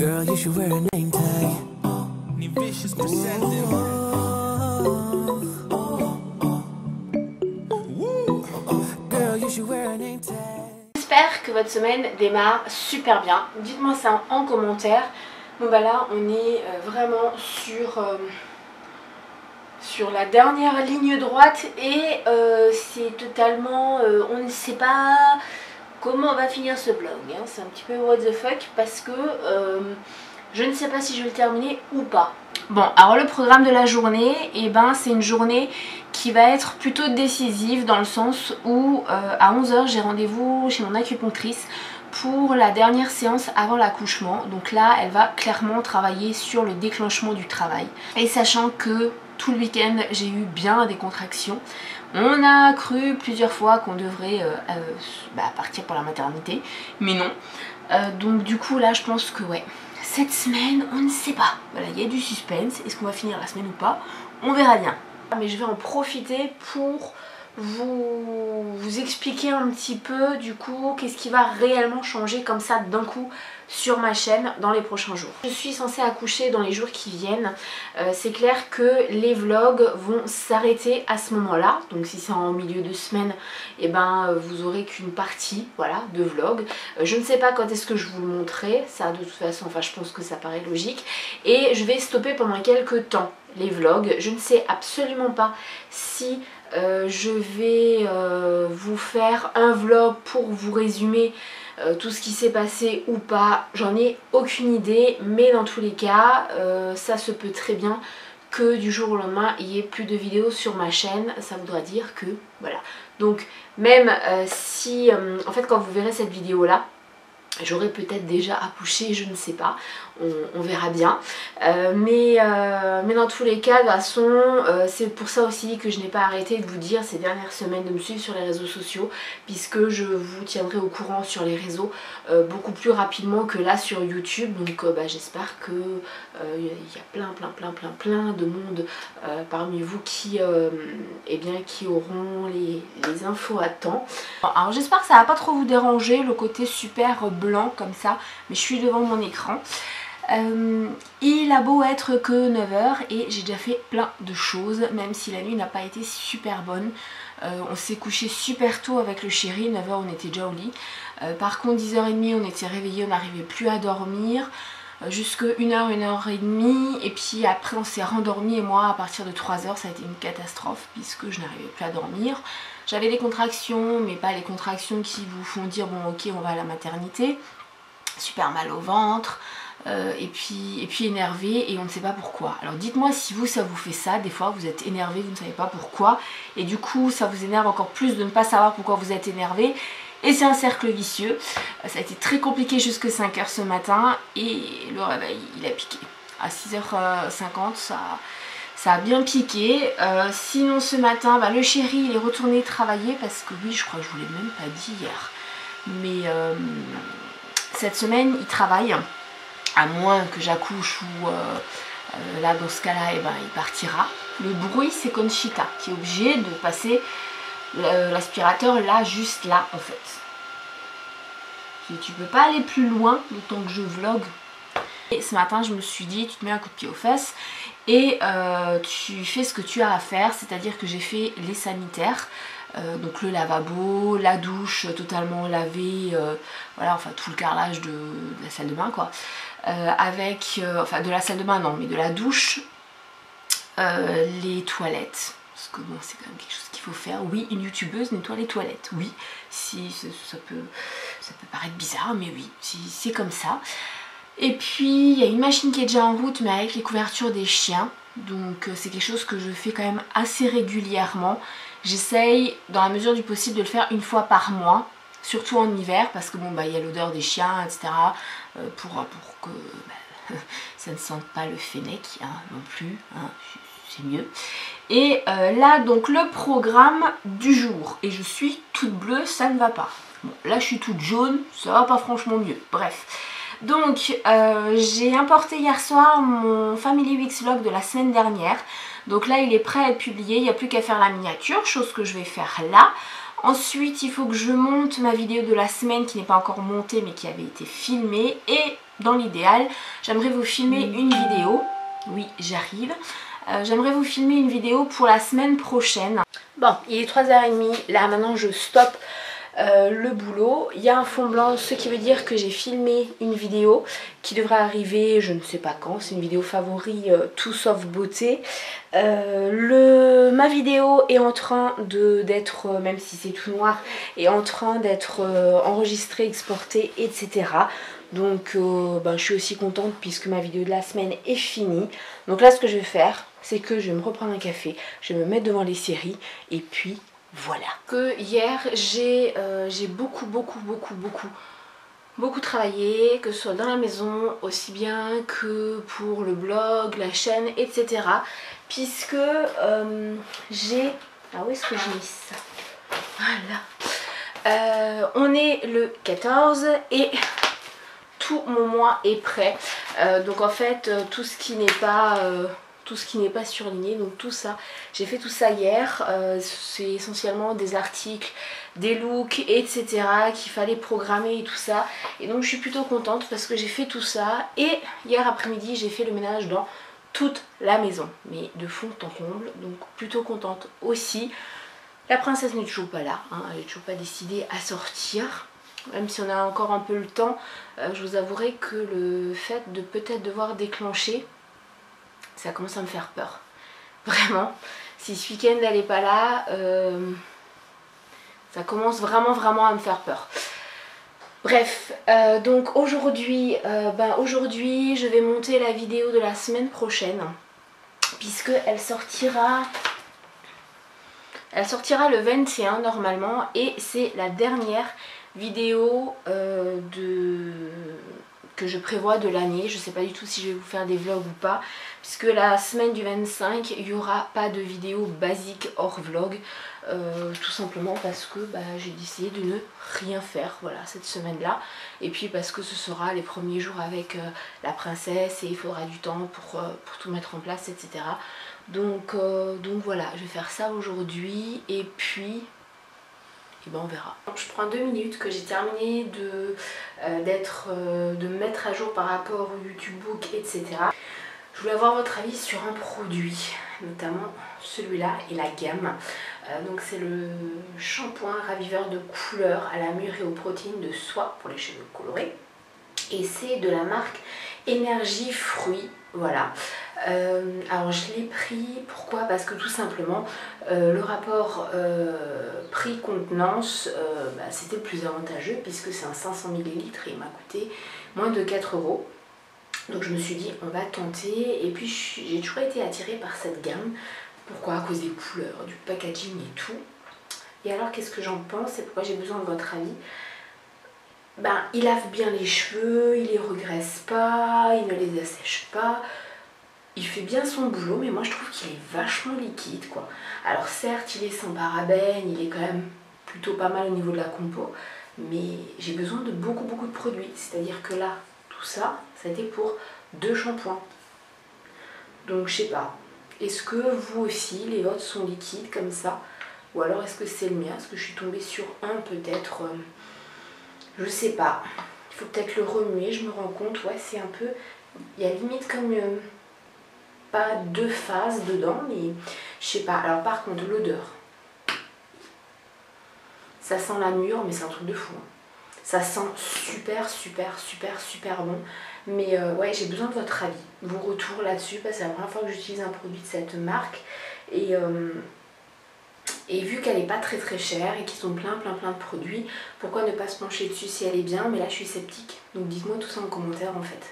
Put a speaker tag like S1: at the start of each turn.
S1: Girl, you should wear a name tag. Girl, you should wear a name tag.
S2: J'espère que votre semaine démarre super bien. Dites-moi ça en commentaire. Bon bah là on est euh, vraiment sur, euh, sur la dernière ligne droite et euh, c'est totalement... euh, on ne sait pas comment on va finir ce blog. hein. C'est un petit peu what the fuck parce que euh, je ne sais pas si je vais le terminer ou pas. Bon, alors le programme de la journée, et ben, c'est une journée qui va être plutôt décisive dans le sens où euh, à 11h j'ai rendez-vous chez mon acupunctrice pour la dernière séance avant l'accouchement. Donc là, elle va clairement travailler sur le déclenchement du travail. Et sachant que tout le week-end, j'ai eu bien des contractions. On a cru plusieurs fois qu'on devrait euh, euh, bah, partir pour la maternité, mais non. Euh, donc du coup là, je pense que ouais, cette semaine, on ne sait pas. Voilà, il y a du suspense. Est-ce qu'on va finir la semaine ou pas? On verra bien. Mais je vais en profiter pour vous, vous expliquer un petit peu du coup qu'est-ce qui va réellement changer comme ça d'un coup sur ma chaîne dans les prochains jours. Je suis censée accoucher dans les jours qui viennent. Euh, c'est clair que les vlogs vont s'arrêter à ce moment-là. Donc si c'est en milieu de semaine, et ben vous aurez qu'une partie voilà, de vlog. Euh, je ne sais pas quand est-ce que je vous le montrerai. Ça de toute façon, enfin je pense que ça paraît logique. Et je vais stopper pendant quelques temps les vlogs. Je ne sais absolument pas si euh, je vais euh, vous faire un vlog pour vous résumer euh, tout ce qui s'est passé ou pas. J'en ai aucune idée, mais dans tous les cas, ça se peut très bien que du jour au lendemain il y ait plus de vidéos sur ma chaîne. Ça voudra dire que voilà. Donc même si, en fait quand vous verrez cette vidéo là, J'aurais peut-être déjà accouché, je ne sais pas, on, verra bien. Euh, mais, euh, mais dans tous les cas, de toute façon, euh, c'est pour ça aussi que je n'ai pas arrêté de vous dire ces dernières semaines de me suivre sur les réseaux sociaux, puisque je vous tiendrai au courant sur les réseaux beaucoup plus rapidement que là sur YouTube. Donc bah, j'espère que il y a plein, plein, plein, plein, plein de monde parmi vous qui, eh bien, qui auront les, infos à temps. Alors j'espère que ça va pas trop vous déranger le côté super comme ça, mais je suis devant mon écran. Euh, il a beau être que 9h et j'ai déjà fait plein de choses, même si la nuit n'a pas été super bonne. Euh, on s'est couché super tôt avec le chéri, 9h on était déjà au lit. Euh, par contre 10h30 on était réveillés, on n'arrivait plus à dormir. Jusque 1h, 1h30 et puis après on s'est rendormi et moi à partir de 3h ça a été une catastrophe puisque je n'arrivais plus à dormir. J'avais des contractions mais pas les contractions qui vous font dire bon ok on va à la maternité. Super mal au ventre, euh, et, puis, et puis énervé et on ne sait pas pourquoi. Alors dites-moi si vous ça vous fait ça, des fois vous êtes énervé, vous ne savez pas pourquoi et du coup ça vous énerve encore plus de ne pas savoir pourquoi vous êtes énervé et c'est un cercle vicieux. Euh, Ça a été très compliqué jusque 5h ce matin et le réveil il a piqué. À 6h50 ça, ça a bien piqué. Euh, sinon ce matin bah, le chéri il est retourné travailler parce que oui je crois que je vous l'ai même pas dit hier. Mais euh, cette semaine il travaille à moins que j'accouche ou euh, euh, là dans ce cas-là eh ben, il partira. Le bruit c'est Conchita qui est obligé de passer l'aspirateur là juste là en fait. Tu, peux pas aller plus loin temps que je vlog. Et ce matin je me suis dit tu te mets un coup de pied aux fesses et euh, tu fais ce que tu as à faire, c'est-à-dire que j'ai fait les sanitaires. Euh, donc le lavabo, la douche totalement lavée, euh, voilà, enfin tout le carrelage de, de la salle de bain quoi. Euh, avec, euh, enfin de la salle de bain non, mais de la douche, euh, les toilettes, parce que bon c'est quand même quelque chose qu'il faut faire. Oui, une youtubeuse nettoie les toilettes, oui, si ça, peut, ça peut paraître bizarre, mais oui, si, c'est comme ça. Et puis il y a une machine qui est déjà en route, mais avec les couvertures des chiens. Donc euh, c'est quelque chose que je fais quand même assez régulièrement. J'essaye dans la mesure du possible de le faire une fois par mois, surtout en hiver, parce que bon bah il y a l'odeur des chiens, etc. euh, pour, pour que bah, ça ne sente pas le fennec hein, non plus, hein, c'est mieux. Et euh, là donc le programme du jour, et je suis toute bleue, ça ne va pas. Bon, là je suis toute jaune, ça va pas franchement mieux. Bref. Donc euh, j'ai importé hier soir mon Family Weeks Vlog de la semaine dernière. Donc là il est prêt à être publié, il n'y a plus qu'à faire la miniature, chose que je vais faire là. Ensuite il faut que je monte ma vidéo de la semaine qui n'est pas encore montée mais qui avait été filmée. Et dans l'idéal, j'aimerais vous filmer une vidéo. Oui, j'arrive. Euh, j'aimerais vous filmer une vidéo pour la semaine prochaine. Bon, il est 3h30. Là, maintenant, je stoppe euh, le boulot. Il y a un fond blanc, ce qui veut dire que j'ai filmé une vidéo qui devrait arriver, je ne sais pas quand, c'est une vidéo favori, euh, tout sauf beauté. Ma vidéo est en train d'être, même si c'est tout noir, est en train d'être enregistrée, exportée, etc. Donc ben, je suis aussi contente puisque ma vidéo de la semaine est finie. Donc là ce que je vais faire, c'est que je vais me reprendre un café, je vais me mettre devant les séries et puis voilà. Que hier, euh, j'ai beaucoup, beaucoup, beaucoup, beaucoup, beaucoup travaillé, que ce soit dans la maison, aussi bien que pour le blog, la chaîne, etc. Puisque euh, j'ai... Ah où est-ce que j'ai mis ça? Voilà. Euh, on est le 14 et tout mon mois est prêt. donc en fait, tout ce qui n'est pas tout ce qui n'est pas surligné. Donc tout ça, j'ai fait tout ça hier. Euh, c'est essentiellement des articles, des looks, etc. qu'il fallait programmer et tout ça. Et donc je suis plutôt contente parce que j'ai fait tout ça. Et hier après-midi, j'ai fait le ménage dans toute la maison. Mais de fond en comble. Donc plutôt contente aussi. La princesse n'est toujours pas là. Hein. elle n'est toujours pas décidée à sortir même si on a encore un peu le temps, euh, je vous avouerai que le fait de peut-être devoir déclencher ça commence à me faire peur. Vraiment. Si ce week-end elle n'est pas là, euh, ça commence vraiment vraiment à me faire peur. Bref, euh, donc aujourd'hui, euh, ben aujourd'hui je vais monter la vidéo de la semaine prochaine puisque elle sortira elle sortira le 21 normalement et c'est la dernière vidéo de que je prévois de l'année. Je sais pas du tout si je vais vous faire des vlogs ou pas. Puisque la semaine du 25, il n'y aura pas de vidéo basique hors vlog. Euh, tout simplement parce que bah, j'ai décidé de ne rien faire voilà, cette semaine-là. Et puis parce que ce sera les premiers jours avec euh, la princesse et il faudra du temps pour, euh, pour tout mettre en place, etc. Donc, donc voilà, je vais faire ça aujourd'hui. Et puis et ben on verra. Je prends deux minutes que j'ai terminé de, de me mettre à jour par rapport au YouTube Book, etc. Je voulais avoir votre avis sur un produit, notamment celui-là et la gamme. Euh, donc c'est le shampoing raviveur de couleur à la mûre et aux protéines de soie pour les cheveux colorés. Et c'est de la marque Énergie Fruits voilà. Euh, alors je l'ai pris, pourquoi? Parce que tout simplement, euh, le rapport prix-contenance, bah, c'était plus avantageux puisque c'est un 500 ml et il m'a coûté moins de 4 euros. Donc je me suis dit, on va tenter. Et puis j'ai toujours été attirée par cette gamme. Pourquoi? À cause des couleurs, du packaging et tout. Et alors qu'est-ce que j'en pense? Et pourquoi j'ai besoin de votre avis? Ben, il lave bien les cheveux, il les regraisse pas, il ne les assèche pas. Il fait bien son boulot, mais moi je trouve qu'il est vachement liquide quoi. Alors certes, il est sans parabènes, il est quand même plutôt pas mal au niveau de la compo, mais j'ai besoin de beaucoup beaucoup de produits. C'est-à-dire que là, tout ça, ça a été pour deux shampoings. Donc je sais pas. Est-ce que vous aussi, les vôtres sont liquides comme ça? Ou alors est-ce que c'est le mien? Est-ce que je suis tombée sur un peut-être euh, je sais pas. Il faut peut-être le remuer, je me rends compte. Ouais, c'est un peu... Il y a limite comme... Euh, pas deux phases dedans, mais je sais pas. Alors par contre, l'odeur. Ça sent la mûre, mais c'est un truc de fou. Hein. Ça sent super, super, super, super bon. Mais euh, ouais, j'ai besoin de votre avis. Vos retours là-dessus, parce que c'est la première fois que j'utilise un produit de cette marque. Et... Euh, et vu qu'elle n'est pas très très chère et qu'ils ont plein plein plein de produits, pourquoi ne pas se pencher dessus si elle est bien? Mais là je suis sceptique. Donc dites-moi tout ça en commentaire en fait.